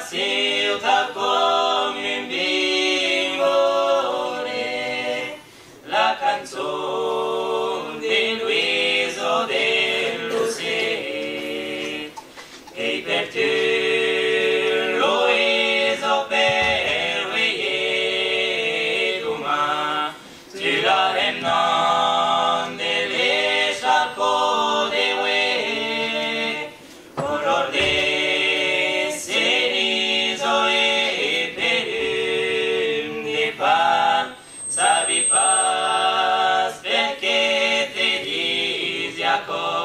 Silta come in bimore la canzone di Luiso del Luce e per te Jacob.